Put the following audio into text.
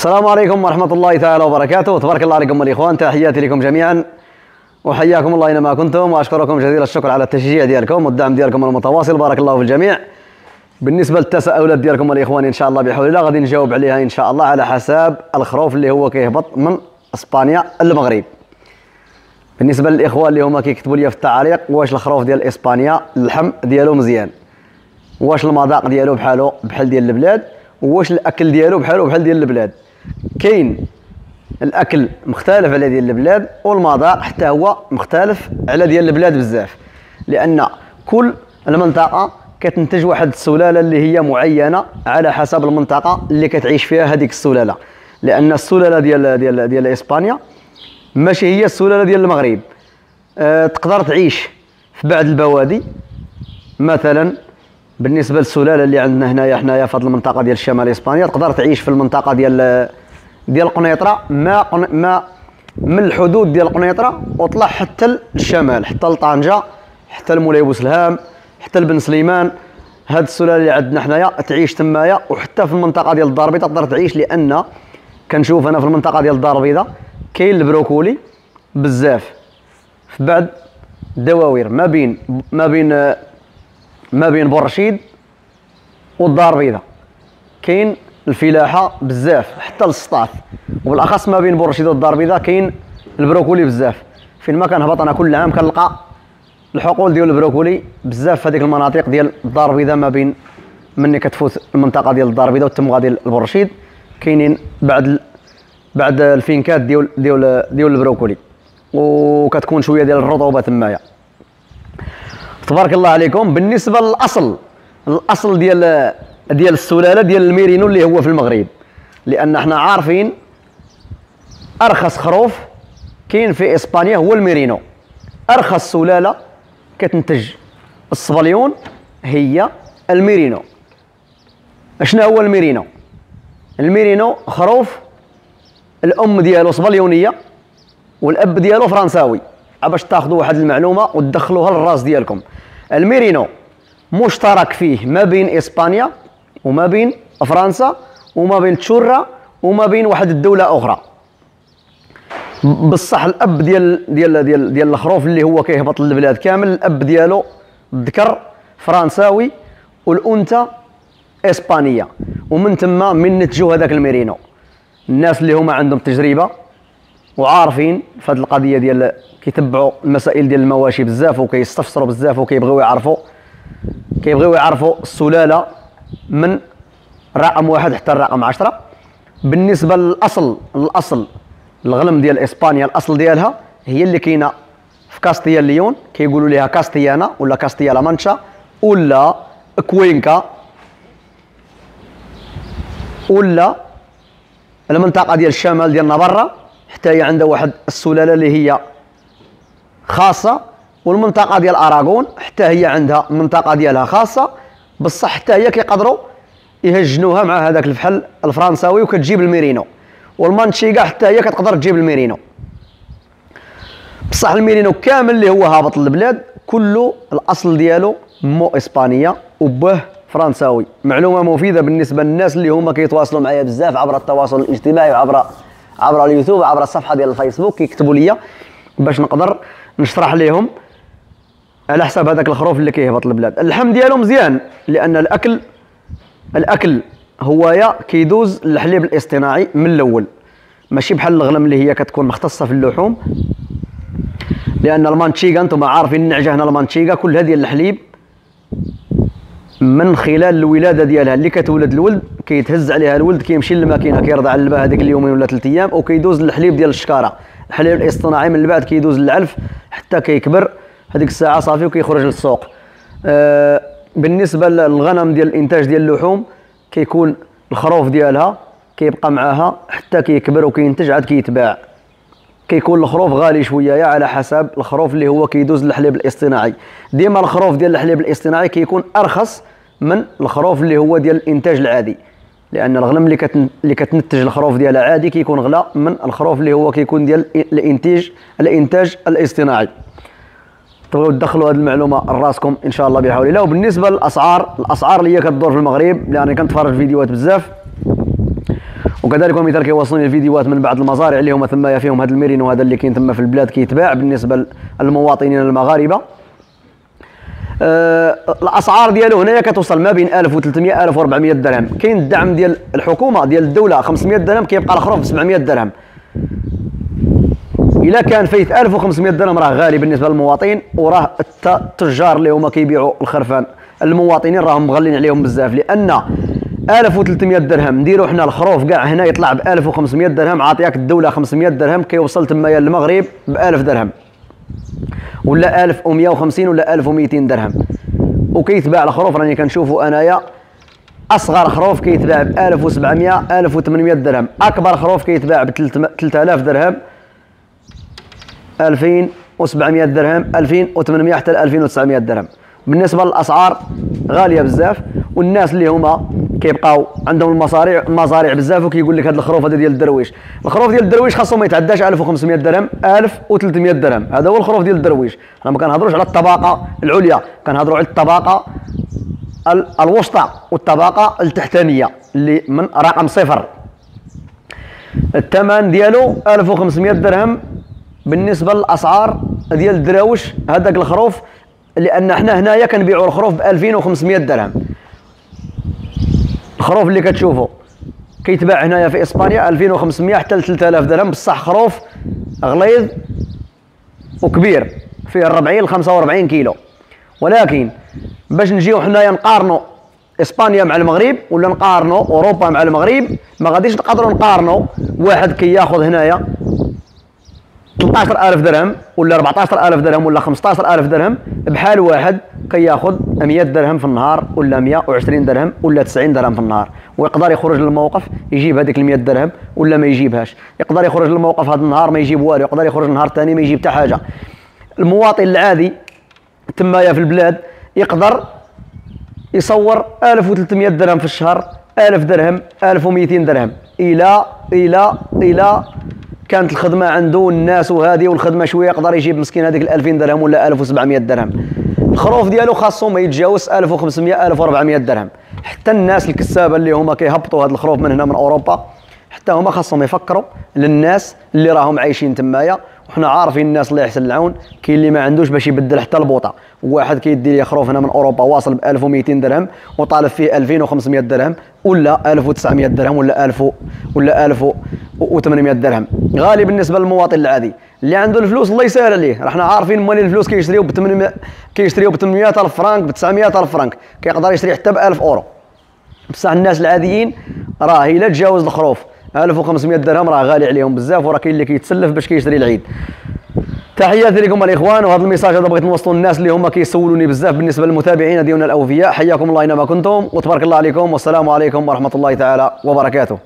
السلام عليكم ورحمة الله تعالى وبركاته. تبارك الله عليكم الإخوان تحياتي لكم جميعا. وحياكم الله أينما كنتم وأشكركم جزيل الشكر على التشجيع ديالكم والدعم ديالكم المتواصل. بارك الله في الجميع. بالنسبة للتساؤلات ديالكم الإخوان إن شاء الله بحول الله غادي نجاوب عليها إن شاء الله على حساب الخروف اللي هو كيهبط من إسبانيا المغرب. بالنسبة للإخوان اللي هما كيكتبوا لي في التعاليق واش الخروف ديال إسبانيا اللحم ديالو مزيان؟ واش المذاق ديالو بحالو بحال ديال البلاد؟ واش الأكل ديالو بحالو بحال ديال البلاد؟ كاين الأكل مختلف على ديال البلاد والمذاق حتى هو مختلف على ديال البلاد بزاف. لأن كل المنطقة كتنتج واحد السلالة اللي هي معينة على حسب المنطقة اللي كتعيش فيها هذيك السلالة. لأن السلالة ديال ديال ديال إسبانيا ماشي هي السلالة ديال المغرب. أه تقدر تعيش في بعض البوادي. مثلا بالنسبة للسلالة اللي عندنا هنايا حنايا في هذه المنطقة ديال الشمال إسبانيا تقدر تعيش في المنطقة ديال ديال قنيطره ما ما من الحدود ديال قنيطره وطلع حتى للشمال حتى لطنجه حتى لمولاي بوسلهام حتى لبن سليمان. هاد السلالة اللي عندنا حنايا تعيش تمايا وحتى في المنطقة ديال الدار البيضاء تقدر تعيش لأن كنشوف أنا في المنطقة ديال الدار البيضاء كاين البروكولي بزاف. في بعض الدواوير ما بين ما بين ما بين برشيد والدار البيضاء. كاين الفلاحة بزاف حتى لسطات وبالأخص ما بين برشيد والدار البيضاء كاين البروكولي بزاف. فين ما كنهبط أنا كل عام كنلقى الحقول ديال البروكولي بزاف في هذيك المناطق ديال الدار البيضاء ما بين مني كتفوت المنطقة ديال الدار البيضاء والتمغة ديال البرشيد كاينين بعد بعد الفينكات ديال ديال ديال البروكولي. وكتكون شوية ديال الرطوبة تمايا. تبارك الله عليكم. بالنسبة للأصل الأصل ديال ديال السلالة ديال الميرينو اللي هو في المغرب. لأن إحنا عارفين أرخص خروف كاين في إسبانيا هو الميرينو. أرخص سلالة كتنتج الصبليون هي الميرينو. شنو هو الميرينو؟ الميرينو خروف الأم ديالو صبليونيه والأب ديالو فرنساوي. باش تاخذوا واحد المعلومة وتدخلوها للراس ديالكم. الميرينو مشترك فيه ما بين إسبانيا وما بين فرنسا وما بين تشورا وما بين واحد الدولة أخرى. بصح الأب ديال ديال ديال ديال الخروف اللي هو كيهبط للبلاد كامل الأب ديالو ذكر فرنساوي والأنثى إسبانية. ومن تما من نتجوا هذاك الميرينو. الناس اللي هما عندهم تجربة وعارفين في هذه القضية ديال كيتبعوا المسائل ديال المواشي بزاف وكيستفسروا بزاف وكيبغيو يعرفوا كيبغيو يعرفوا السلالة من رقم واحد حتى الرقم عشرة. بالنسبة للأصل الأصل الغنم ديال إسبانيا الأصل ديالها هي اللي كاينة في كاستيا ليون كيقولوا ليها كاستيانا ولا كاستيا لا مانشا ولا كوينكا ولا المنطقة ديال الشمال ديال نافارا حتى هي عندها واحد السلالة اللي هي خاصة والمنطقة ديال أراغون. حتى هي عندها منطقة ديالها خاصة. بصح حتى هي كيقدروا يهجنوها مع هذاك الفحل الفرنساوي وكتجيب الميرينو. والمانشيغا حتى هي كتقدر تجيب الميرينو. بصح الميرينو كامل اللي هو هابط للبلاد كله الأصل ديالو مو اسبانيا وباه فرنساوي. معلومة مفيدة بالنسبة للناس اللي هما كيتواصلوا معايا بزاف عبر التواصل الاجتماعي وعبر عبر اليوتيوب عبر الصفحة ديال الفيسبوك كيكتبوا لي باش نقدر نشرح لهم على حساب هذاك الخروف اللي كيهبط البلاد. اللحم ديالو مزيان لأن الاكل اللاكون هوايا كيدوز الحليب الاصطناعي من الأول. ماشي بحال الغنم اللي هي كتكون مختصة في اللحوم. لأن المانشيغا أنتم عارفين النعجه هنا المانشيغا كلها ديال الحليب من خلال الولادة ديالها اللي كتولد الولد كيتهز عليها الولد كيمشي للماكينة كيرضع اللبا هذيك اليومين ولا ثلاث أيام وكيدوز الحليب ديال الشكارة. الحليب الاصطناعي من بعد كيدوز للعلف حتى كيكبر. هذيك الساعة صافي وكيخرج للسوق. آه بالنسبة للغنم ديال الإنتاج ديال اللحوم كيكون الخروف ديالها كيبقى معاها حتى كيكبر وكينتج عاد كيتباع. كيكون الخروف غالي شوية على حسب الخروف اللي هو كيدوز الحليب الاصطناعي. ديما الخروف ديال الحليب الاصطناعي كيكون أرخص من الخروف اللي هو ديال الإنتاج العادي. لأن الغنم اللي كتن... اللي كتنتج الخروف ديالها عادي كيكون غلا من الخروف اللي هو كيكون ديال الانتاج الإنتاج الاصطناعي. تبغيو تدخلوا هذه المعلومة لراسكم إن شاء الله بحول الله وبالنسبه للأسعار الأسعار اللي هي كتدور في المغرب لأني كنتفرج فيديوهات بزاف. وكذلك مثال كيوصلني الفيديوهات من بعض المزارع اللي هما ثم فيهم هذا الميرين وهذا اللي كاين ثم في البلاد كيتباع بالنسبة للمواطنين المغاربة. آه الأسعار ديالو هنايا كتوصل ما بين 1300 1400 درهم. كاين الدعم ديال الحكومة ديال الدولة 500 درهم كيبقى الآخر ب 700 درهم. الا كان فايت 1500 درهم راه غالي بالنسبة للمواطن وراه التجار اللي هما كيبيعوا الخرفان. المواطنين راهم مغلين عليهم بزاف لأن 1300 درهم نديرو حنا الخروف كاع هنا يطلع ب 1500 درهم عاطياك الدولة 500 درهم كيوصل تمايا للمغرب ب 1000 درهم. ولا 1150 ولا 1200 درهم. وكيتباع الخروف راني كنشوفوا أنايا أصغر خروف كيتباع ب 1700 1800 درهم. أكبر خروف كيتباع ب 3000 درهم. 2700 درهم 2800 حتى 2900 درهم. بالنسبة للأسعار غالية بزاف والناس اللي هما كيبقاو عندهم المصاريع المزارع بزاف وكيقول لك هذا الخروف هذا ديال الدرويش. الخروف ديال الدرويش خاصو ما يتعداش 1500 درهم 1300 درهم. هذا هو الخروف ديال الدرويش. حنا ما كنهضروش على الطبقة العليا كنهضروا على الطبقة الوسطى والطبقة التحتانية اللي من رقم صفر. الثمن ديالو 1500 درهم بالنسبة للأسعار ديال الدراوش هذاك الخروف لأن حنا هنايا كنبيعوا الخروف ب 2500 درهم. الخروف اللي كتشوفوا كيتباع هنايا في إسبانيا 2500 حتى 3000 درهم بصح خروف غليظ وكبير فيه 40 ل 45 كيلو. ولكن باش نجيو حنايا نقارنوا إسبانيا مع المغرب ولا نقارنوا أوروبا مع المغرب ما غاديش نقدروا نقارنوا واحد كياخذ هنايا 13000 درهم ولا 14000 درهم ولا 15000 درهم بحال واحد كياخذ 100 درهم في النهار ولا 120 درهم ولا 90 درهم في النهار ويقدر يخرج للموقف يجيب هذيك ال 100 درهم ولا ما يجيبهاش. يقدر يخرج للموقف هذا النهار ما يجيب والو يقدر يخرج النهار الثاني ما يجيب حتى حاجة. المواطن العادي تمايا في البلاد يقدر يصور 1300 درهم في الشهر 1000 درهم 1200 درهم. إلى إلى إلى كانت الخدمة عنده الناس وهذه والخدمة شوية يقدر يجيب مسكين هذيك ال 2000 درهم ولا 1700 درهم. الخروف ديالو خاصو ما يتجاوز 1500 1400 درهم. حتى الناس الكسابة اللي هما كيهبطوا هذا الخروف من هنا من أوروبا حتى هما خاصهم يفكروا للناس اللي راهم عايشين تمايا وحنا عارفين الناس الله يحسن العون كاين اللي ما عندوش باش يبدل حتى البوطة. واحد كيدي لي خروف هنا من أوروبا واصل ب 1200 درهم وطالب فيه 2500 درهم ولا 1900 درهم ولا 1000 ولا 1800 درهم. غالي بالنسبة للمواطن العادي. اللي عنده الفلوس الله يسهل عليه. راحنا عارفين مالين الفلوس كيشريو ب 800 كيشريو ب 800 ألف فرانك ب 900 ألف فرانك. كيقدر يشري حتى ب 1000 أورو. بصح الناس العاديين راه إلا تجاوز الخروف. 1500 درهم راه غالي عليهم بزاف وراه كاين اللي كيتسلف باش كيشري العيد. تحياتي لكم الإخوان وهذا ال message هذا بغيت نوصلوا للناس اللي هما كيسولوني بزاف بالنسبة للمتابعين ديالنا الأوفياء. حياكم الله اينما كنتم وتبارك الله عليكم والسلام عليكم ورحمة الله تعالى وبركاته.